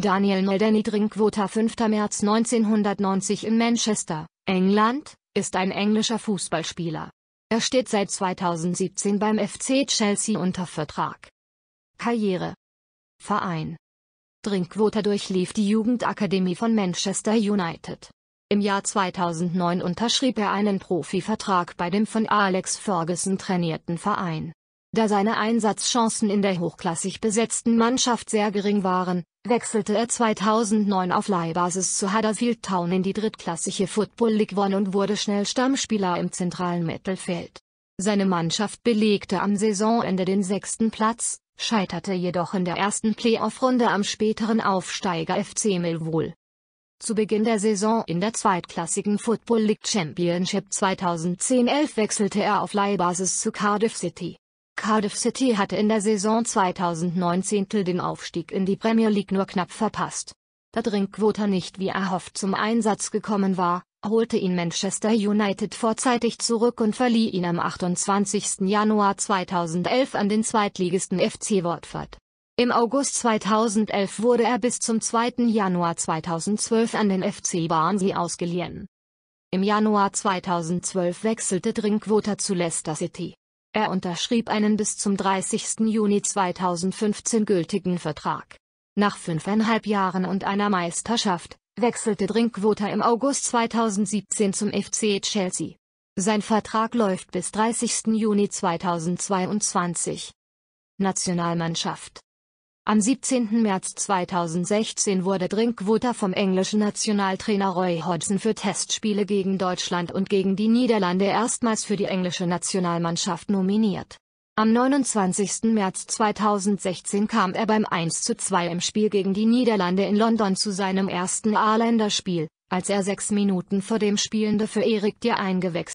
Daniel Neldany Drinkwater 5. März 1990 in Manchester, England, ist ein englischer Fußballspieler. Er steht seit 2017 beim FC Chelsea unter Vertrag. Karriere Verein Drinkwater durchlief die Jugendakademie von Manchester United. Im Jahr 2009 unterschrieb er einen Profivertrag bei dem von Alex Ferguson trainierten Verein. Da seine Einsatzchancen in der hochklassig besetzten Mannschaft sehr gering waren, wechselte er 2009 auf Leihbasis zu Huddersfield Town in die drittklassige Football League One und wurde schnell Stammspieler im zentralen Mittelfeld. Seine Mannschaft belegte am Saisonende den sechsten Platz, scheiterte jedoch in der ersten Playoff-Runde am späteren Aufsteiger FC Millwall. Zu Beginn der Saison in der zweitklassigen Football League Championship 2010-11 wechselte er auf Leihbasis zu Cardiff City. Cardiff City hatte in der Saison 2019 den Aufstieg in die Premier League nur knapp verpasst. Da Drinkwater nicht wie erhofft zum Einsatz gekommen war, holte ihn Manchester United vorzeitig zurück und verlieh ihn am 28. Januar 2011 an den Zweitligisten FC Watford. Im August 2011 wurde er bis zum 2. Januar 2012 an den FC Barnsley ausgeliehen. Im Januar 2012 wechselte Drinkwater zu Leicester City. Er unterschrieb einen bis zum 30. Juni 2015 gültigen Vertrag. Nach fünfeinhalb Jahren und einer Meisterschaft, wechselte Drinkwater im August 2017 zum FC Chelsea. Sein Vertrag läuft bis 30. Juni 2022. Nationalmannschaft am 17. März 2016 wurde Drinkwater vom englischen Nationaltrainer Roy Hodgson für Testspiele gegen Deutschland und gegen die Niederlande erstmals für die englische Nationalmannschaft nominiert. Am 29. März 2016 kam er beim 1:2 im Spiel gegen die Niederlande in London zu seinem ersten A-Länderspiel, als er sechs Minuten vor dem Spielende für Erik Dier eingewechselt